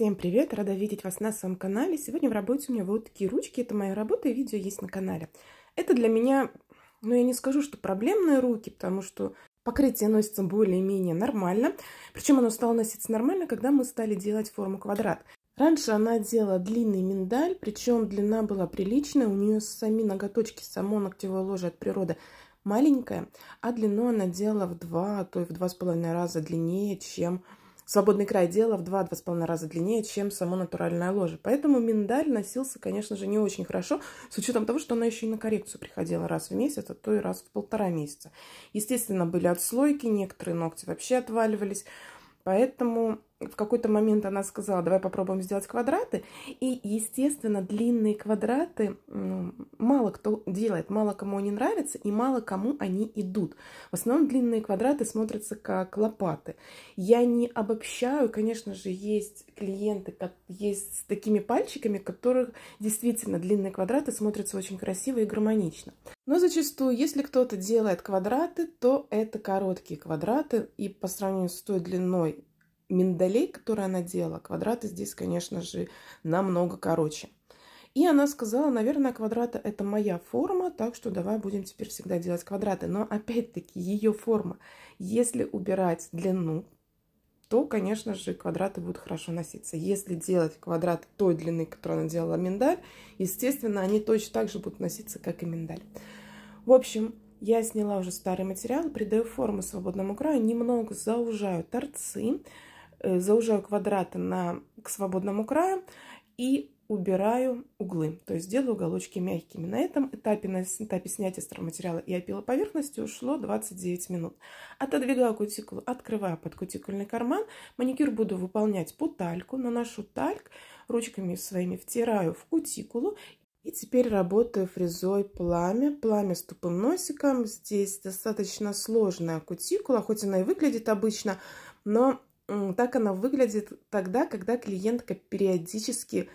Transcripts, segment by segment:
Всем привет! Рада видеть вас на своем канале. Сегодня в работе у меня вот такие ручки. Это моя работа и видео есть на канале. Это для меня, ну я не скажу, что проблемные руки, потому что покрытие носится более-менее нормально. Причем оно стало носиться нормально, когда мы стали делать форму квадрат. Раньше она делала длинный миндаль, причем длина была приличная. У нее сами ноготочки, само ногтевое ложе от природы маленькое, а длину она делала в два, а то и в два с половиной раза длиннее, чем свободный край дела в 2-2,5 раза длиннее, чем само натуральное ложе. Поэтому миндаль носился, конечно же, не очень хорошо, с учетом того, что она еще и на коррекцию приходила раз в месяц, а то и раз в полтора месяца. Естественно, были отслойки, некоторые ногти вообще отваливались. Поэтому в какой-то момент она сказала, давай попробуем сделать квадраты. И, естественно, длинные квадраты ну, мало кто делает, мало кому они нравятся и мало кому они идут. В основном длинные квадраты смотрятся как лопаты. Я не обобщаю, конечно же, есть клиенты, как есть с такими пальчиками, которых действительно длинные квадраты смотрятся очень красиво и гармонично. Но зачастую, если кто-то делает квадраты, то это короткие квадраты, и по сравнению с той длиной миндалей, которые она делала, квадраты здесь, конечно же, намного короче. И она сказала, наверное, квадраты это моя форма, так что давай будем теперь всегда делать квадраты. Но опять-таки ее форма. Если убирать длину, то, конечно же, квадраты будут хорошо носиться. Если делать квадраты той длины, которую она делала миндаль, естественно, они точно так же будут носиться, как и миндаль. В общем, я сняла уже старый материал, придаю форму свободному краю, немного заужаю торцы, заужаю квадраты на, к свободному краю и убираю углы, то есть делаю уголочки мягкими. На этом этапе, на этапе снятия стройматериала и опила поверхности ушло 29 минут. Отодвигаю кутикулу, открываю под кутикульный карман. Маникюр буду выполнять по тальку, наношу тальк, ручками своими втираю в кутикулу и теперь работаю фрезой пламя, пламя с тупым носиком. Здесь достаточно сложная кутикула, хоть она и выглядит обычно, но так она выглядит тогда, когда клиентка периодически,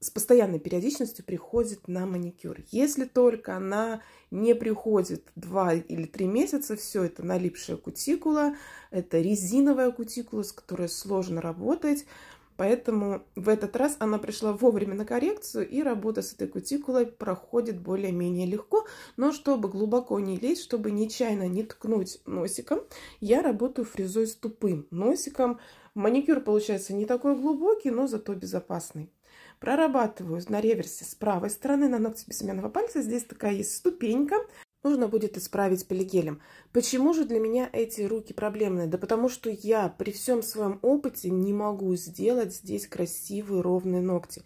с постоянной периодичностью приходит на маникюр. Если только она не приходит 2 или 3 месяца, все это налипшая кутикула, это резиновая кутикула, с которой сложно работать, Поэтому в этот раз она пришла вовремя на коррекцию, и работа с этой кутикулой проходит более-менее легко. Но чтобы глубоко не лезть, чтобы нечаянно не ткнуть носиком, я работаю фрезой с тупым носиком. Маникюр получается не такой глубокий, но зато безопасный. Прорабатываю на реверсе с правой стороны на ногте безымянного пальца. Здесь такая есть ступенька нужно будет исправить полигелем. Почему же для меня эти руки проблемные? Да потому что я при всем своем опыте не могу сделать здесь красивые ровные ногти.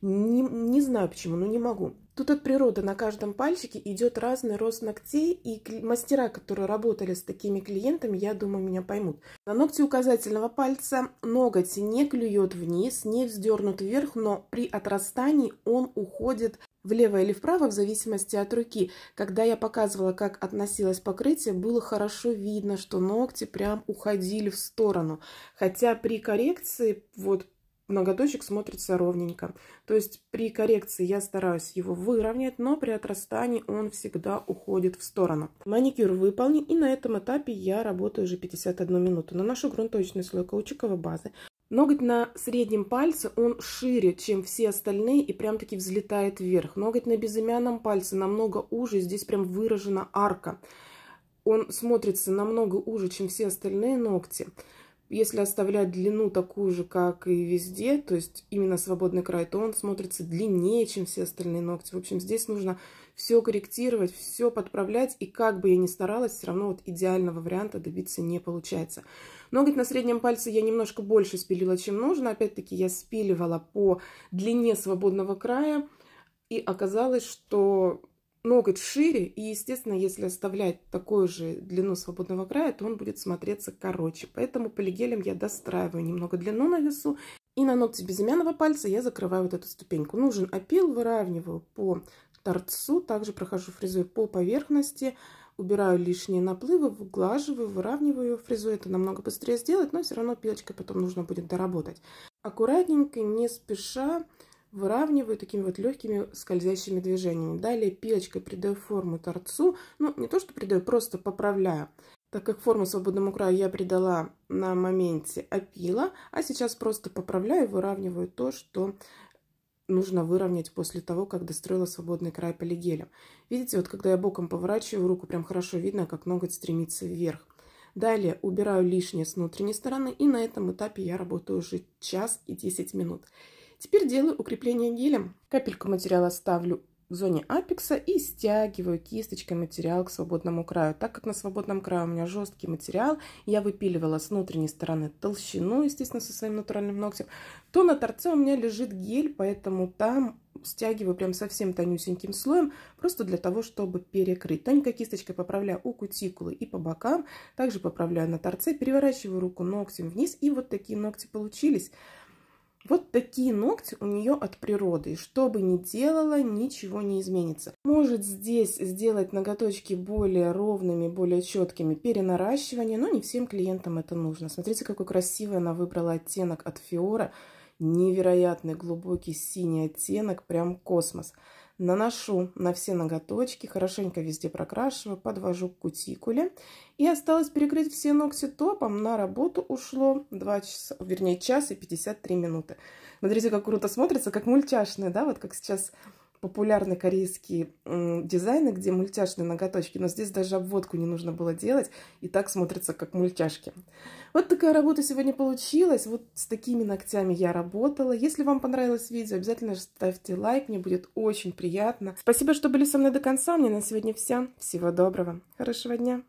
Не, не знаю почему, но не могу. Тут от природы на каждом пальчике идет разный рост ногтей, и мастера, которые работали с такими клиентами, я думаю, меня поймут. На ногте указательного пальца ноготь не клюет вниз, не вздернут вверх, но при отрастании он уходит влево или вправо, в зависимости от руки. Когда я показывала, как относилось покрытие, было хорошо видно, что ногти прям уходили в сторону. Хотя при коррекции, вот ноготочек смотрится ровненько. То есть при коррекции я стараюсь его выровнять, но при отрастании он всегда уходит в сторону. Маникюр выполнен, и на этом этапе я работаю уже 51 минуту. Наношу грунтовочный слой каучуковой базы. Ноготь на среднем пальце, он шире, чем все остальные и прям-таки взлетает вверх. Ноготь на безымянном пальце намного уже, здесь прям выражена арка. Он смотрится намного уже, чем все остальные ногти. Если оставлять длину такую же, как и везде, то есть именно свободный край, то он смотрится длиннее, чем все остальные ногти. В общем, здесь нужно все корректировать, все подправлять, и как бы я ни старалась, все равно вот идеального варианта добиться не получается. Ноготь на среднем пальце я немножко больше спилила, чем нужно. Опять-таки я спиливала по длине свободного края, и оказалось, что ноготь шире, и, естественно, если оставлять такую же длину свободного края, то он будет смотреться короче. Поэтому полигелем я достраиваю немного длину на весу, и на ногте безымянного пальца я закрываю вот эту ступеньку. Нужен опил, выравниваю по торцу. Также прохожу фрезой по поверхности, убираю лишние наплывы, выглаживаю, выравниваю фрезу. Это намного быстрее сделать, но все равно пилочкой потом нужно будет доработать. Аккуратненько, не спеша, выравниваю такими вот легкими скользящими движениями. Далее пилочкой придаю форму торцу. Ну, не то, что придаю, просто поправляю. Так как форму свободному краю я придала на моменте опила, а сейчас просто поправляю, выравниваю то, что нужно выровнять после того, как достроила свободный край полигелем. Видите, вот когда я боком поворачиваю руку, прям хорошо видно, как ноготь стремится вверх. Далее убираю лишнее с внутренней стороны, и на этом этапе я работаю уже час и 10 минут. Теперь делаю укрепление гелем. Капельку материала ставлю в зоне апекса и стягиваю кисточкой материал к свободному краю. Так как на свободном краю у меня жесткий материал, я выпиливала с внутренней стороны толщину, естественно, со своим натуральным ногтем, то на торце у меня лежит гель, поэтому там стягиваю прям совсем тонюсеньким слоем, просто для того, чтобы перекрыть. Тоненькой кисточкой поправляю у кутикулы и по бокам, также поправляю на торце, переворачиваю руку ногтем вниз, и вот такие ногти получились. Вот такие ногти у нее от природы. И что бы ни делала, ничего не изменится. Может здесь сделать ноготочки более ровными, более четкими перенаращивание, но не всем клиентам это нужно. Смотрите, какой красивый она выбрала оттенок от Фиора. Невероятный глубокий синий оттенок, прям космос. Наношу на все ноготочки, хорошенько везде прокрашиваю, подвожу к кутикуле. И осталось перекрыть все ногти топом. На работу ушло 2 часа, вернее, час и 53 минуты. Смотрите, как круто смотрится, как мультяшное, да, вот как сейчас популярны корейские дизайны, где мультяшные ноготочки, но здесь даже обводку не нужно было делать, и так смотрится, как мультяшки. Вот такая работа сегодня получилась, вот с такими ногтями я работала. Если вам понравилось видео, обязательно ставьте лайк, мне будет очень приятно. Спасибо, что были со мной до конца, мне на сегодня все. Всего доброго, хорошего дня!